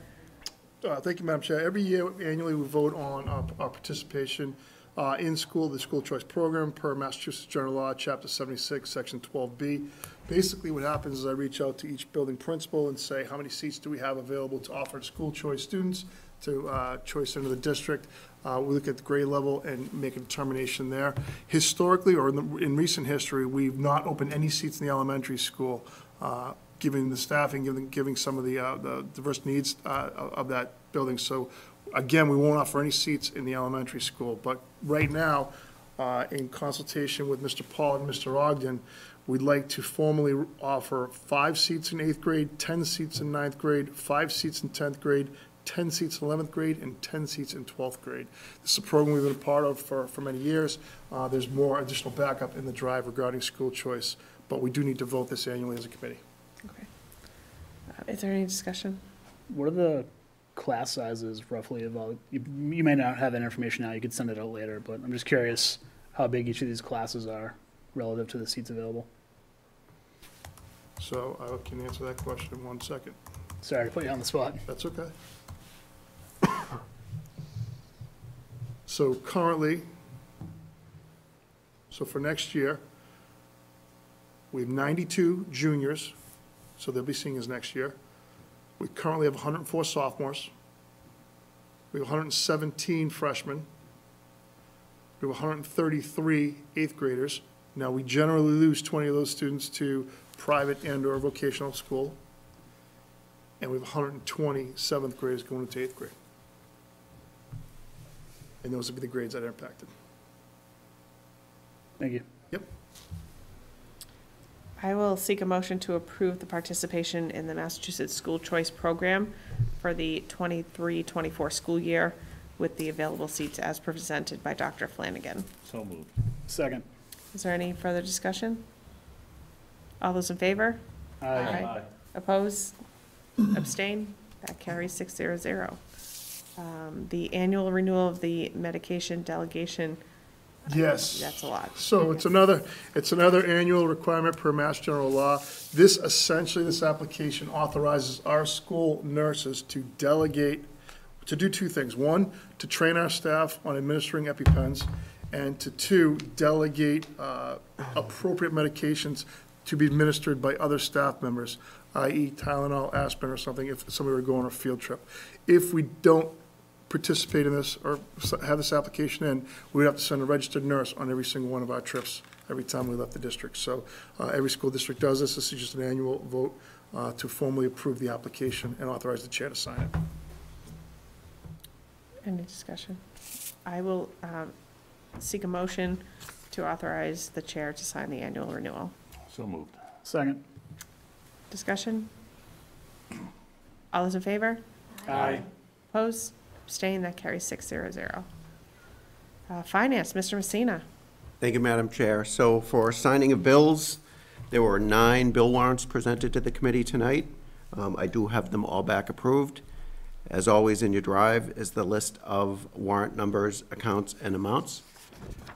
Uh, Thank you, Madam Chair. Every year, annually, we vote on our our participation uh, in school, the school choice program per Massachusetts General Law, Chapter 76, Section 12B. Basically, what happens is I reach out to each building principal and say, how many seats do we have available to offer to school choice students to uh, choice into the district? Uh, We look at the grade level and make a determination there. Historically, or in the- in recent history, we've not opened any seats in the elementary school, uh, giving the staffing, giving, giving some of the, uh, the diverse needs uh, of that building. So again, we won't offer any seats in the elementary school. But right now, uh, in consultation with Mr. Paul and Mr. Ogden, we'd like to formally offer five seats in eighth grade, 10 seats in ninth grade, five seats in 10th grade, 10 seats in 11th grade, and 10 seats in 12th grade. This is a program we've been a part of for, for many years. Uh, There's more additional backup in the drive regarding school choice, but we do need to vote this annually as a committee. Is there any discussion? What are the class sizes roughly of all, you, you may not have that information now, you could send it out later, but I'm just curious how big each of these classes are relative to the seats available. So I can answer that question in one second. Sorry to put you on the spot. That's okay. [COUGHS] So currently, so for next year, we have 92 juniors, so they'll be seniors next year. We currently have 104 sophomores. We have 117 freshmen. We have 133 eighth graders. Now, we generally lose 20 of those students to private and/or vocational school and we have 120 seventh graders going into eighth grade. And those would be the grades that are impacted. Thank you. Yep. I will seek a motion to approve the participation in the Massachusetts School Choice Program for the 23-24 school year with the available seats as presented by Dr. Flanagan. So moved. Second. Is there any further discussion? All those in favor? Aye. Oppose? Abstain? That carries six zero zero. Um, the annual renewal of the medication delegation Yes. That's a lot. So it's another, it's another annual requirement per Mass General Law. This essentially, this application authorizes our school nurses to delegate, to do two things. One, to train our staff on administering EpiPens, and to two, delegate uh, appropriate medications to be administered by other staff members, i.e. Tylenol, aspirin, or something, if somebody were going on a field trip. If we don't participate in this or have this application in, we'd have to send a registered nurse on every single one of our trips, every time we left the district. So uh, every school district does this. This is just an annual vote uh, to formally approve the application and authorize the chair to sign it. Any discussion? I will um, seek a motion to authorize the chair to sign the annual renewal. So moved. Second. Discussion? All those in favor? Aye. Opposed? Abstained? That carries six zero zero. Uh, Finance, Mr. Messina. Thank you, Madam Chair. So for signing of bills, there were nine bill warrants presented to the committee tonight. Um, I do have them all back approved. As always, in your drive is the list of warrant numbers, accounts, and amounts.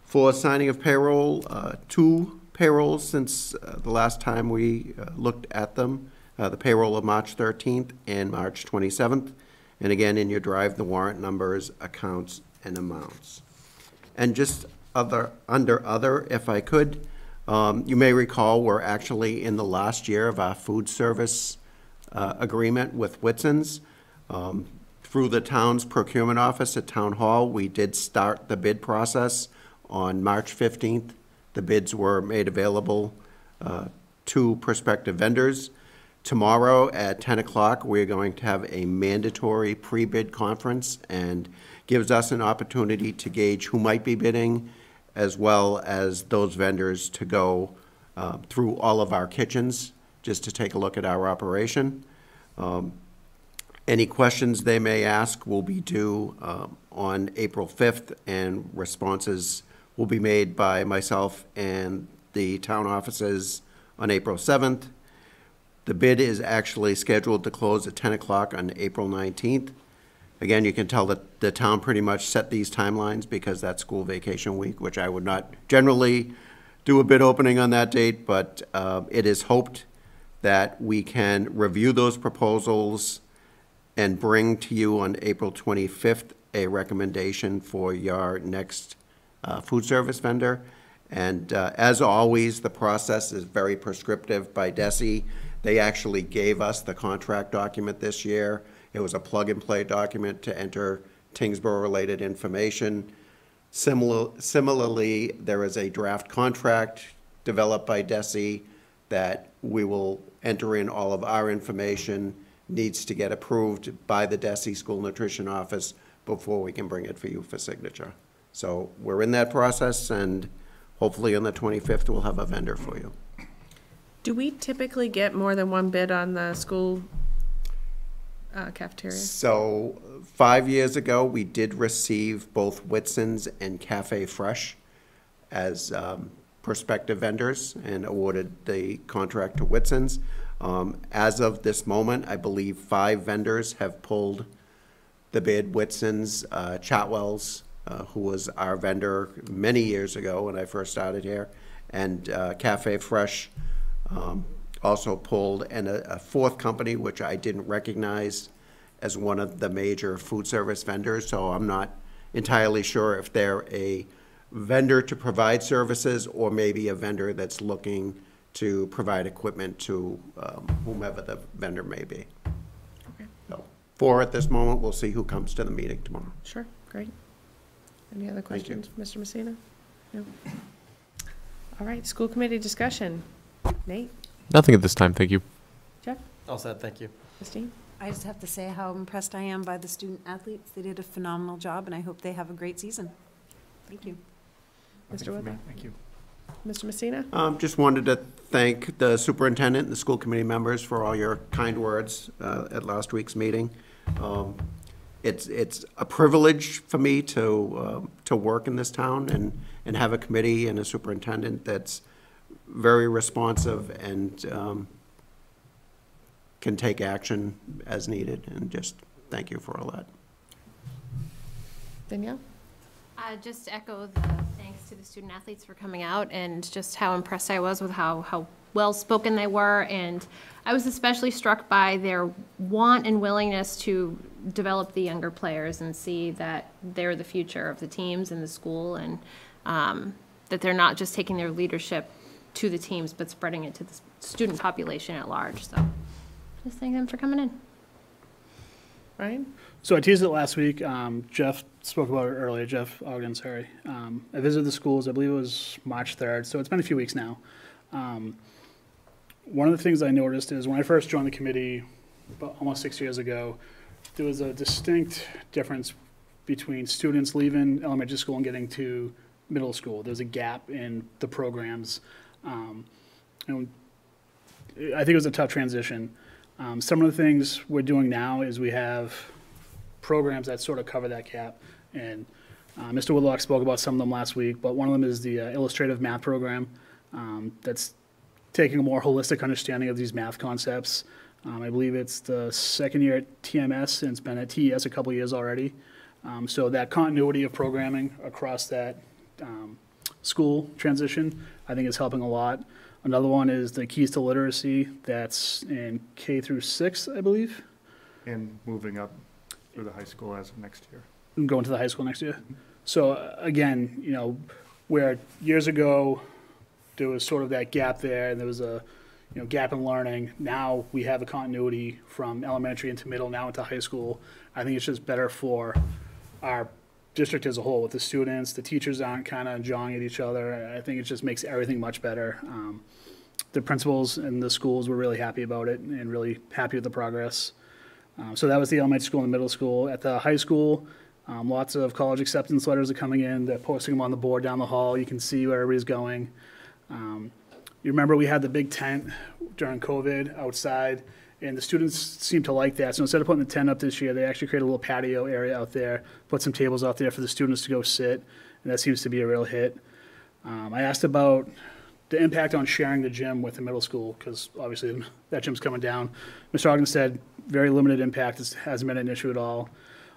For signing of payroll, uh, two payrolls since uh, the last time we uh, looked at them, uh, the payroll of March 13th and March 27th. And again, in your drive, the warrant numbers, accounts, and amounts. And just other, under other, if I could, um, you may recall, we're actually in the last year of our food service uh, agreement with Whitson's. Um, Through the town's procurement office at Town Hall, we did start the bid process on March 15th. The bids were made available uh, to prospective vendors. Tomorrow at 10 o'clock, we're going to have a mandatory pre-bid conference and gives us an opportunity to gauge who might be bidding, as well as those vendors to go uh, through all of our kitchens, just to take a look at our operation. Um, Any questions they may ask will be due um, on April 5th, and responses will be made by myself and the town offices on April 7th. The bid is actually scheduled to close at 10 o'clock on April 19th. Again, you can tell that the town pretty much set these timelines because that's school vacation week, which I would not generally do a bid opening on that date, but uh, it is hoped that we can review those proposals and bring to you on April 25th a recommendation for your next uh, food service vendor. And uh, as always, the process is very prescriptive by DESE. They actually gave us the contract document this year. It was a plug-and-play document to enter Tyngsborough-related information. Similar- Similarly, there is a draft contract developed by DESE that we will enter in all of our information, needs to get approved by the DESE School Nutrition Office before we can bring it for you for signature. So we're in that process, and hopefully on the 25th, we'll have a vendor for you. Do we typically get more than one bid on the school uh, cafeteria? So, five years ago, we did receive both Whitson's and Cafe Fresh as um, prospective vendors and awarded the contract to Whitson's. Um, As of this moment, I believe five vendors have pulled the bid. Whitson's, uh, Chartwells, uh, who was our vendor many years ago when I first started here, and uh, Cafe Fresh um, also pulled, and a a fourth company, which I didn't recognize as one of the major food service vendors, so I'm not entirely sure if they're a vendor to provide services or maybe a vendor that's looking to provide equipment to um, whomever the vendor may be. Okay. So, Four at this moment, we'll see who comes to the meeting tomorrow. Sure, great. Any other questions, Mr. Messina? No? All right, school committee discussion. Nate? Nothing at this time, thank you. Jeff? All set, thank you. Christine? I just have to say how impressed I am by the student athletes. They did a phenomenal job, and I hope they have a great season. Thank you. Mr. Woodruff? Thank you. Mr. Messina? Um, Just wanted to thank the superintendent and the school committee members for all your kind words uh, at last week's meeting. Um, It's, it's a privilege for me to, um, to work in this town and, and have a committee and a superintendent that's very responsive and um, can take action as needed, and just thank you for all that. Danielle? Uh, just to echo the thanks to the student athletes for coming out and just how impressed I was with how, how well-spoken they were. And I was especially struck by their want and willingness to develop the younger players and see that they're the future of the teams and the school and um, that they're not just taking their leadership to the teams, but spreading it to the student population at large. So just thank them for coming in. Ryan? So I teased it last week. Um, Jeff spoke about it earlier. Jeff Ogden, sorry. Um, I visited the schools. I believe it was March 3rd. So it's been a few weeks now. Um, one of the things I noticed is when I first joined the committee, about almost six years ago, there was a distinct difference between students leaving elementary school and getting to middle school. There's a gap in the programs. Um, I think it was a tough transition. Um, some of the things we're doing now is we have programs that sort of cover that gap. And uh, Mr. Woodlock spoke about some of them last week, but one of them is the uh, illustrative math program um, that's taking a more holistic understanding of these math concepts. Um, I believe it's the second year at TMS, and it's been at TES a couple years already. Um, so that continuity of programming across that um, school transition, I think is helping a lot. Another one is the Keys to Literacy, that's in K through six, I believe, And moving up through the high school as of next year. and going to the high school next year. So uh, again, you know, where years ago, there was sort of that gap there, and there was a, you know, gap in learning. Now we have a continuity from elementary into middle, now into high school. I think it's just better for our district as a whole with the students. The teachers aren't kind of jawing at each other. I think it just makes everything much better. Um, the principals and the schools were really happy about it and really happy with the progress. Um, so that was the elementary school and the middle school. At the high school, um, lots of college acceptance letters are coming in. They're posting them on the board down the hall. You can see where everybody's going. Um, you remember we had the big tent during COVID outside, and the students seem to like that. So instead of putting the tent up this year, they actually created a little patio area out there, put some tables out there for the students to go sit, and that seems to be a real hit. Um, I asked about the impact on sharing the gym with the middle school, because obviously [LAUGHS] that gym's coming down. Mr. Ogden said very limited impact, it hasn't been an issue at all.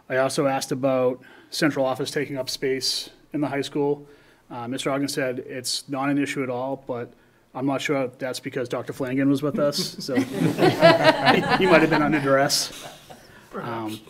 I also asked about central office taking up space in the high school. Uh, Mr. Ogden said it's not an issue at all, but I'm not sure if that's because Dr. Flanagan was with us, [LAUGHS] so he might have been under duress. Um,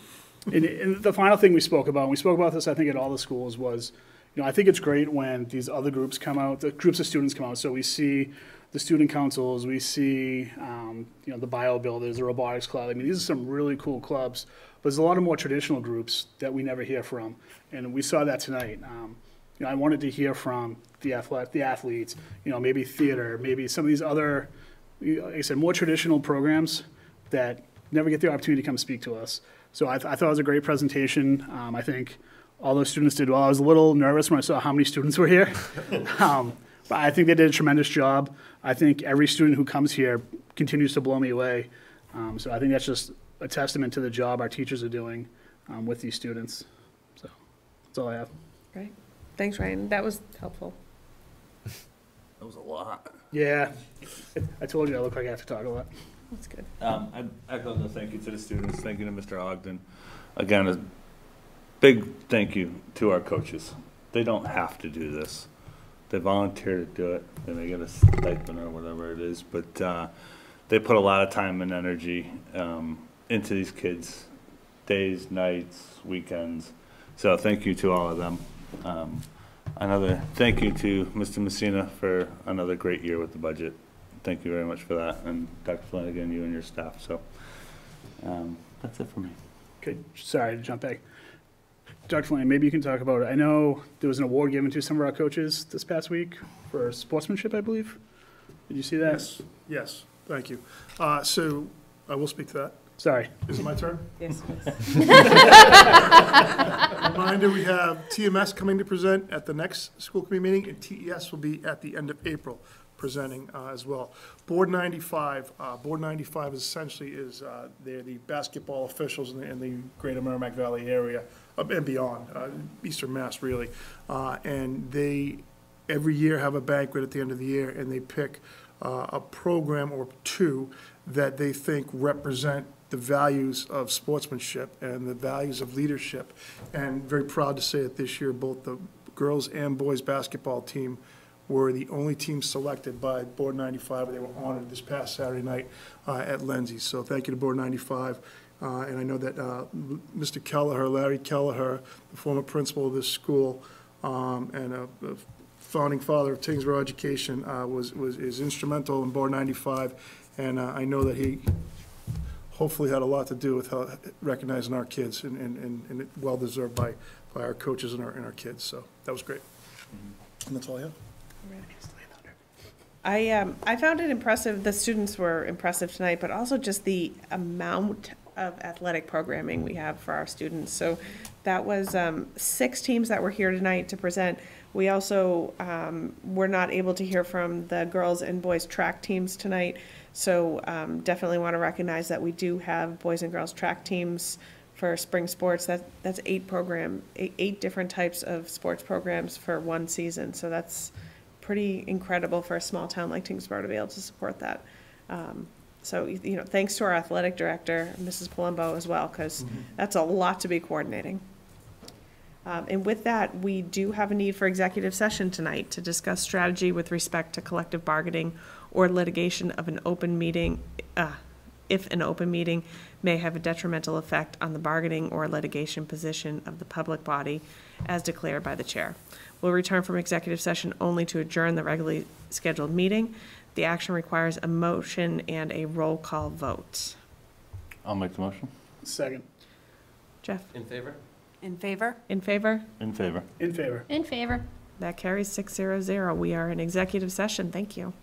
And, and the final thing we spoke about, and we spoke about this, I think, at all the schools, was, you know, I think it's great when these other groups come out, the groups of students come out. So we see the student councils, we see, um, you know, the bio builders, the robotics club. I mean, these are some really cool clubs. But there's a lot of more traditional groups that we never hear from, and we saw that tonight. Um, you know, I wanted to hear from the athlete, the athletes, you know, maybe theater, maybe some of these other, like I said, more traditional programs that never get the opportunity to come speak to us. So I, th- I thought it was a great presentation. Um, I think all those students did well. I was a little nervous when I saw how many students were here. [LAUGHS] um, but I think they did a tremendous job. I think every student who comes here continues to blow me away. Um, so I think that's just a testament to the job our teachers are doing um, with these students. So that's all I have. Great. Thanks, Ryan. That was helpful. That was a lot. Yeah, I told you I look like I have to talk a lot. That's good. Um, I echo the thank you to the students, thank you to Mr. Ogden. Again, a big thank you to our coaches. They don't have to do this. They volunteer to do it, they may get a stipend or whatever it is, but, uh, they put a lot of time and energy, um, into these kids, days, nights, weekends. So thank you to all of them. Um, another thank you to Mr. Messina for another great year with the budget. Thank you very much for that, and Dr. Flanagan, you and your staff, so, um, that's it for me. Okay, sorry to jump back. Dr. Flanagan, maybe you can talk about it. I know there was an award given to some of our coaches this past week for sportsmanship, I believe. Did you see that? Yes, yes, thank you. Uh, So I will speak to that. Sorry. Is it my turn? Yes. [LAUGHS] Reminder, we have TMS coming to present at the next school committee meeting, and TES will be at the end of April presenting uh, as well. Board 95, uh, Board 95 is essentially is, uh, they're the basketball officials in the, in the greater Merrimack Valley area uh, and beyond, uh, Eastern Mass, really. Uh, And they, every year, have a banquet at the end of the year, and they pick uh, a program or two that they think represent the values of sportsmanship and the values of leadership. And very proud to say that this year, both the girls and boys basketball team were the only team selected by Board 95. They were honored this past Saturday night uh, at Lindsay's. So thank you to Board 95. Uh, And I know that uh, Mr. Kelleher, Larry Kelleher, the former principal of this school, um, and a a founding father of Tyngsborough education, uh, was, was, is instrumental in Board 95. And uh, I know that he hopefully had a lot to do with how- recognizing our kids, and, and, and- and it well-deserved by, by our coaches and our, and our kids. So that was great. And that's all I have. I, um, I found it impressive, the students were impressive tonight, but also just the amount of athletic programming we have for our students. So that was, um, six teams that were here tonight to present. We also, um, were not able to hear from the girls and boys track teams tonight. So, um, definitely want to recognize that we do have boys and girls track teams for spring sports. That, that's eight program, eight, eight different types of sports programs for one season. So that's, pretty incredible for a small town like Tyngsborough to be able to support that. Um, So, you know, thanks to our athletic director, Mrs. Palumbo as well, because that's a lot to be coordinating. Um, And with that, we do have a need for executive session tonight to discuss strategy with respect to collective bargaining or litigation of an open meeting, uh, if an open meeting may have a detrimental effect on the bargaining or litigation position of the public body as declared by the chair. We'll return from executive session only to adjourn the regularly scheduled meeting. The action requires a motion and a roll call vote. I'll make the motion. Second. Jeff? In favor? In favor? In favor? In favor. In favor. In favor. That carries six zero zero. We are in executive session. Thank you.